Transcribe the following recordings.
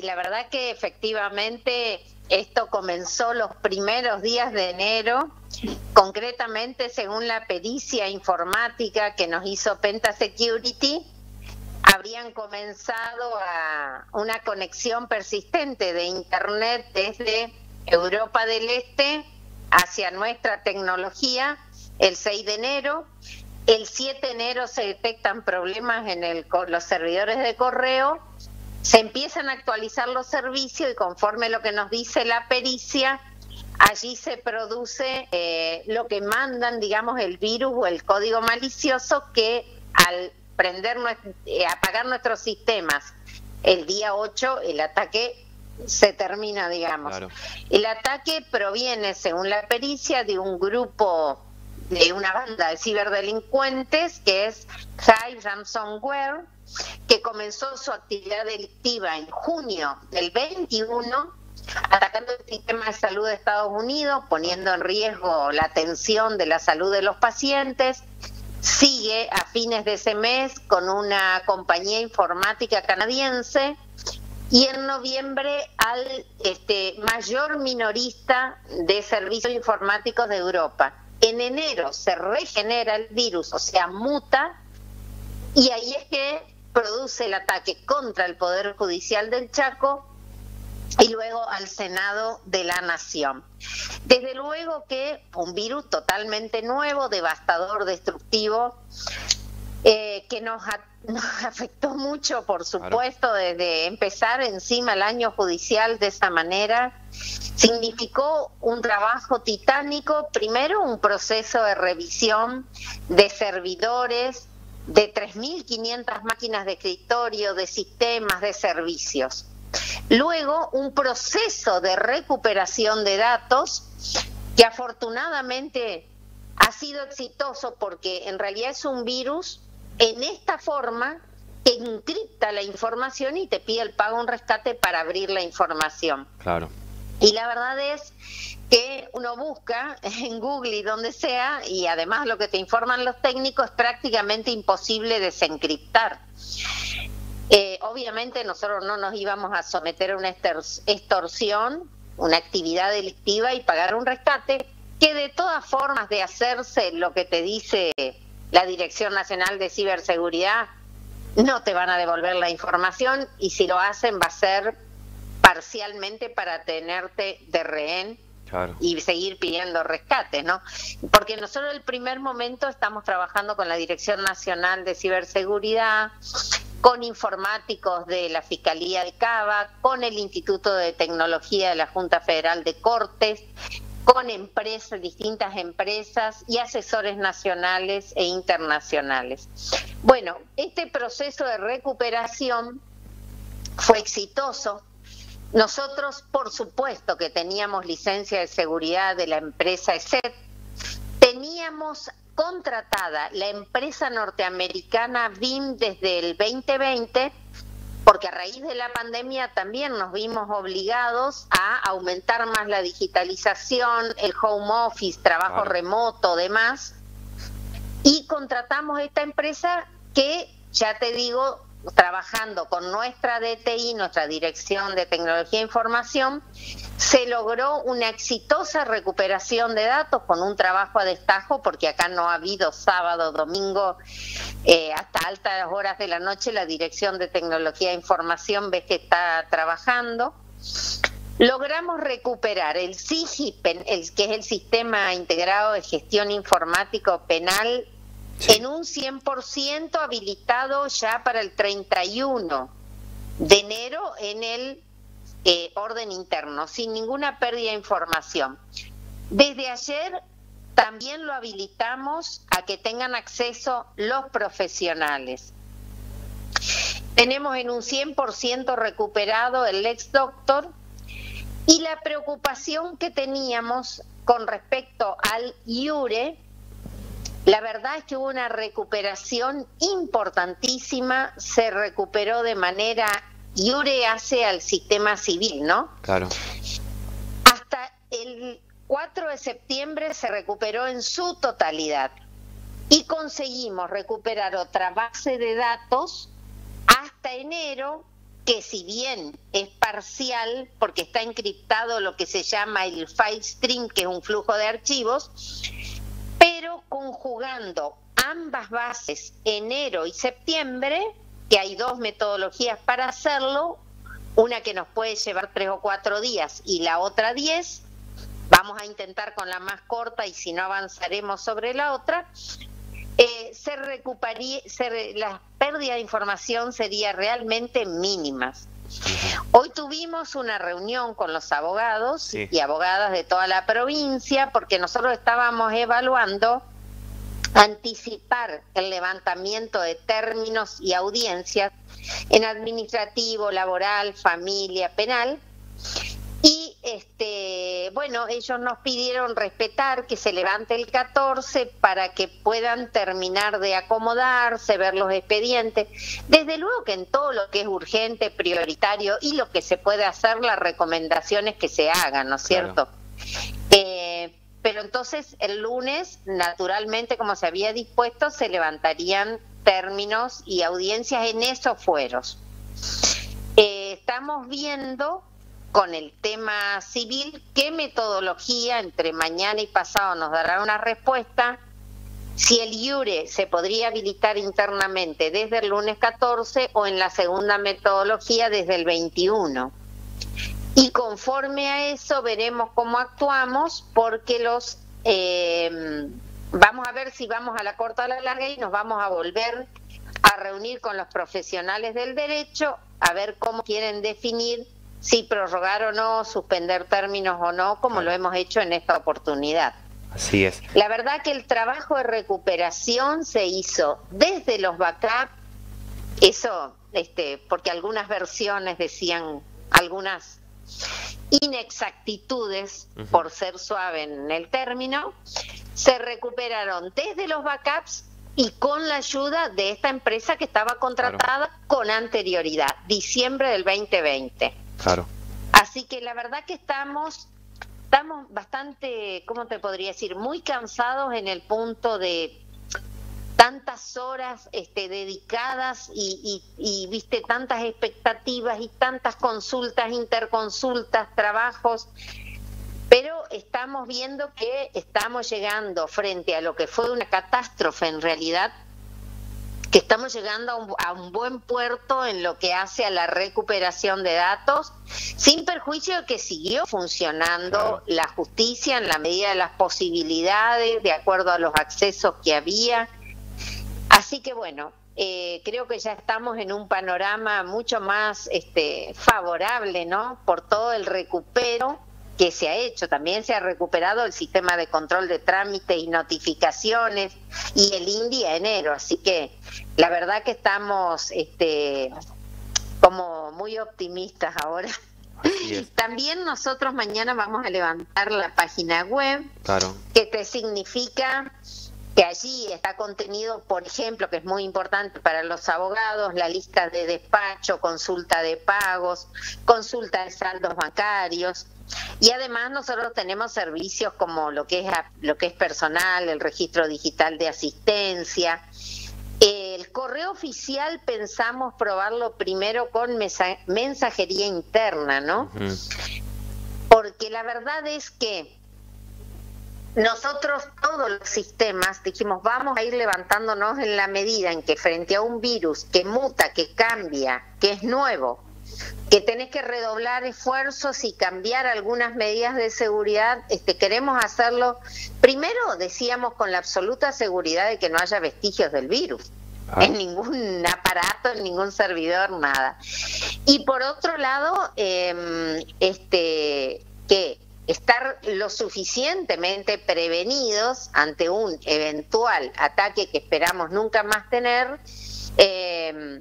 Sí, la verdad que efectivamente esto comenzó los primeros días de enero, concretamente según la pericia informática que nos hizo Penta Security, habrían comenzado a una conexión persistente de Internet desde Europa del Este hacia nuestra tecnología el 6 de enero. El 7 de enero se detectan problemas en el, los servidores de correo, se empiezan a actualizar los servicios y conforme lo que nos dice la pericia, allí se produce eh, lo que mandan, digamos, el virus o el código malicioso que al prender, eh, apagar nuestros sistemas el día 8, el ataque se termina, digamos. El ataque proviene, según la pericia, de un grupo, de una banda de ciberdelincuentes que es High Ransomware, que comenzó su actividad delictiva en junio del 21 atacando el sistema de salud de Estados Unidos, poniendo en riesgo la atención de la salud de los pacientes. Sigue a fines de ese mes con una compañía informática canadiense y en noviembre al este, mayor minorista de servicios informáticos de Europa. En enero se regenera el virus, o sea, muta, y ahí es que produce el ataque contra el Poder Judicial del Chaco y luego al Senado de la Nación. Desde luego que un virus totalmente nuevo, devastador, destructivo, eh, que nos, nos, afectó mucho, por supuesto, desde empezar encima el año judicial de esa manera. Significó un trabajo titánico, primero un proceso de revisión de servidores, de 3.500 máquinas de escritorio, de sistemas, de servicios. Luego, un proceso de recuperación de datos que afortunadamente ha sido exitoso porque en realidad es un virus en esta forma que encripta la información y te pide el pago un rescate para abrir la información. Claro. Y la verdad es que uno busca en Google y donde sea, y además lo que te informan los técnicos es prácticamente imposible desencriptar. Eh, obviamente nosotros no nos íbamos a someter a una extorsión, una actividad delictiva y pagar un rescate, que de todas formas de hacerse lo que te dice la Dirección Nacional de Ciberseguridad, no te van a devolver la información y si lo hacen va a ser parcialmente para tenerte de rehén y seguir pidiendo rescates, ¿no? Porque nosotros en el primer momento estamos trabajando con la Dirección Nacional de Ciberseguridad, con informáticos de la Fiscalía de Cava, con el Instituto de Tecnología de la Junta Federal de Cortes, con empresas, distintas empresas y asesores nacionales e internacionales. Bueno, este proceso de recuperación fue exitoso. Nosotros, por supuesto, que teníamos licencia de seguridad de la empresa ESET, teníamos contratada la empresa norteamericana BIM desde el 2020 porque a raíz de la pandemia también nos vimos obligados a aumentar más la digitalización, el home office, trabajo remoto, demás, y contratamos esta empresa que, ya te digo, trabajando con nuestra DTI, nuestra Dirección de Tecnología e Información, se logró una exitosa recuperación de datos con un trabajo a destajo, porque acá no ha habido sábado, domingo, eh, hasta altas horas de la noche la Dirección de Tecnología e Información ves que está trabajando. Logramos recuperar el SIGI, el, que es el Sistema Integrado de Gestión Informático Penal en un 100% habilitado ya para el 31 de enero en el eh, orden interno, sin ninguna pérdida de información. Desde ayer también lo habilitamos a que tengan acceso los profesionales. Tenemos en un 100% recuperado el ex doctor y la preocupación que teníamos con respecto al IURE, la verdad es que hubo una recuperación importantísima, se recuperó de manera IURE hace al sistema civil, ¿no? Claro. Hasta el 4 de septiembre se recuperó en su totalidad y conseguimos recuperar otra base de datos hasta enero que si bien es parcial, porque está encriptado lo que se llama el file stream, que es un flujo de archivos, conjugando ambas bases, enero y septiembre, que hay dos metodologías para hacerlo, una que nos puede llevar tres o cuatro días y la otra diez, vamos a intentar con la más corta y si no avanzaremos sobre la otra, eh, se recuperaría, la pérdida de información sería realmente mínimas. Hoy tuvimos una reunión con los abogados y abogadas de toda la provincia porque nosotros estábamos evaluando anticipar el levantamiento de términos y audiencias en administrativo, laboral, familia, penal este, bueno, ellos nos pidieron respetar que se levante el 14 para que puedan terminar de acomodarse, ver los expedientes. Desde luego que en todo lo que es urgente, prioritario y lo que se puede hacer, las recomendaciones que se hagan, ¿no es cierto? Eh, pero entonces el lunes, naturalmente, como se había dispuesto, se levantarían términos y audiencias en esos fueros. Eh, estamos viendo con el tema civil, qué metodología entre mañana y pasado nos dará una respuesta, si el IURE se podría habilitar internamente desde el lunes 14 o en la segunda metodología desde el 21. Y conforme a eso veremos cómo actuamos porque los... Eh, vamos a ver si vamos a la corta o a la larga y nos vamos a volver a reunir con los profesionales del derecho a ver cómo quieren definir si prorrogar o no, suspender términos o no, como lo hemos hecho en esta oportunidad. Así es. La verdad que el trabajo de recuperación se hizo desde los backup, eso, este, porque algunas versiones decían algunas inexactitudes, por ser suave en el término, se recuperaron desde los backups y con la ayuda de esta empresa que estaba contratada con anterioridad, diciembre del 2020. Claro. Así que la verdad que estamos estamos bastante, ¿cómo te podría decir? Muy cansados en el punto de tantas horas este, dedicadas y, y, viste tantas expectativas y tantas consultas, interconsultas, trabajos, pero estamos viendo que estamos llegando frente a lo que fue una catástrofe en realidad que estamos llegando a un, buen puerto en lo que hace a la recuperación de datos, sin perjuicio de que siguió funcionando la justicia en la medida de las posibilidades, de acuerdo a los accesos que había. Así que bueno, eh, creo que ya estamos en un panorama mucho más este, favorable, ¿no? Por todo el recupero que se ha hecho. También se ha recuperado el sistema de control de trámites y notificaciones y el INDI a enero. Así que la verdad que estamos este, como muy optimistas ahora. También nosotros mañana vamos a levantar la página web, claro. que te significa que allí está contenido, por ejemplo, que es muy importante para los abogados, la lista de despacho, consulta de pagos, consulta de saldos bancarios, y además nosotros tenemos servicios como lo que es lo que es personal, el registro digital de asistencia. El correo oficial pensamos probarlo primero con mensajería interna, ¿no? Porque la verdad es que nosotros todos los sistemas dijimos vamos a ir levantándonos en la medida en que frente a un virus que muta, que cambia, que es nuevo, que tenés que redoblar esfuerzos y cambiar algunas medidas de seguridad, este, queremos hacerlo, primero decíamos con la absoluta seguridad de que no haya vestigios del virus. Ah. En ningún aparato, en ningún servidor, nada. Y por otro lado, em, este, que estar lo suficientemente prevenidos ante un eventual ataque que esperamos nunca más tener, eh,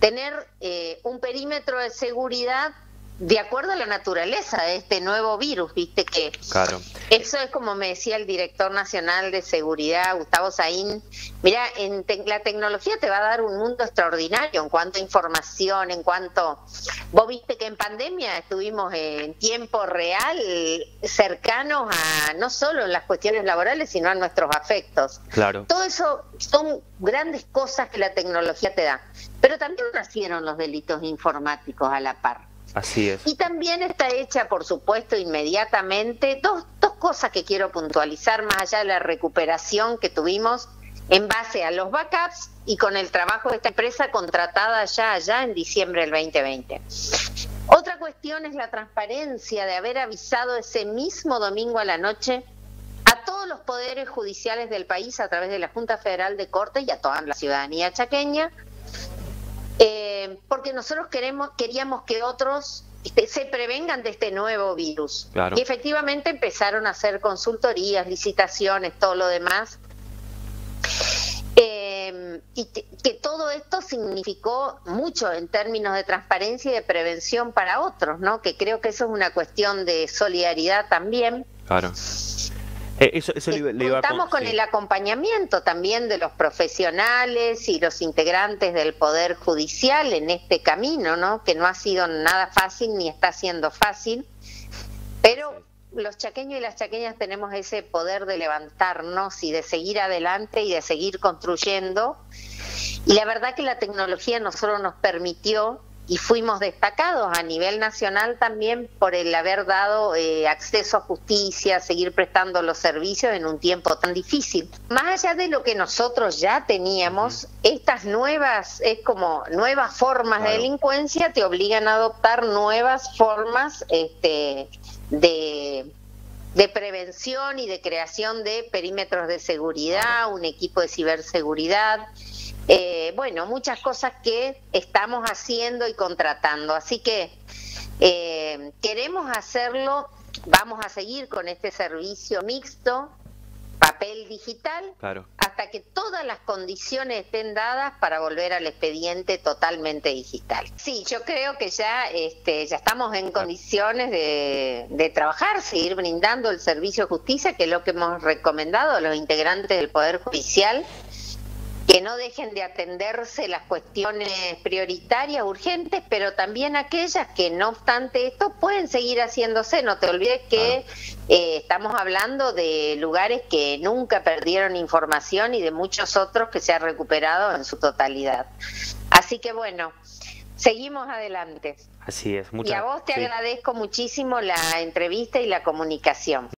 tener eh, un perímetro de seguridad de acuerdo a la naturaleza de este nuevo virus, viste que claro. eso es como me decía el director nacional de seguridad, Gustavo Saín, mira, en la tecnología te va a dar un mundo extraordinario en cuanto a información, en cuanto, vos viste que en pandemia estuvimos en tiempo real cercanos a no solo en las cuestiones laborales, sino a nuestros afectos. Claro. Todo eso son grandes cosas que la tecnología te da pero también nacieron los delitos informáticos a la par. Así es. Y también está hecha, por supuesto, inmediatamente dos, dos cosas que quiero puntualizar, más allá de la recuperación que tuvimos en base a los backups y con el trabajo de esta empresa contratada ya allá en diciembre del 2020. Otra cuestión es la transparencia de haber avisado ese mismo domingo a la noche a todos los poderes judiciales del país a través de la Junta Federal de Corte y a toda la ciudadanía chaqueña, eh, porque nosotros queremos, queríamos que otros este, se prevengan de este nuevo virus. Y efectivamente empezaron a hacer consultorías, licitaciones, todo lo demás. Eh, y que todo esto significó mucho en términos de transparencia y de prevención para otros, ¿no? Que creo que eso es una cuestión de solidaridad también. Claro. Eh, eso, Contamos con el acompañamiento también de los profesionales y los integrantes del Poder Judicial en este camino, ¿no? Que no ha sido nada fácil ni está siendo fácil, pero los chaqueños y las chaqueñas tenemos ese poder de levantarnos y de seguir adelante y de seguir construyendo. Y la verdad que la tecnología no solo nos permitió y fuimos destacados a nivel nacional también por el haber dado eh, acceso a justicia, seguir prestando los servicios en un tiempo tan difícil. Más allá de lo que nosotros ya teníamos, estas nuevas, es como nuevas formas de delincuencia te obligan a adoptar nuevas formas este, de de prevención y de creación de perímetros de seguridad, un equipo de ciberseguridad, eh, bueno, muchas cosas que estamos haciendo y contratando. Así que eh, queremos hacerlo, vamos a seguir con este servicio mixto, papel digital, hasta que todas las condiciones estén dadas para volver al expediente totalmente digital. Sí, yo creo que ya, este, ya estamos en condiciones de, de trabajar, seguir brindando el servicio de justicia, que es lo que hemos recomendado a los integrantes del Poder Judicial que no dejen de atenderse las cuestiones prioritarias, urgentes, pero también aquellas que no obstante esto pueden seguir haciéndose. No te olvides que eh, estamos hablando de lugares que nunca perdieron información y de muchos otros que se han recuperado en su totalidad. Así que bueno, seguimos adelante. Así es. y a vos te agradezco muchísimo la entrevista y la comunicación.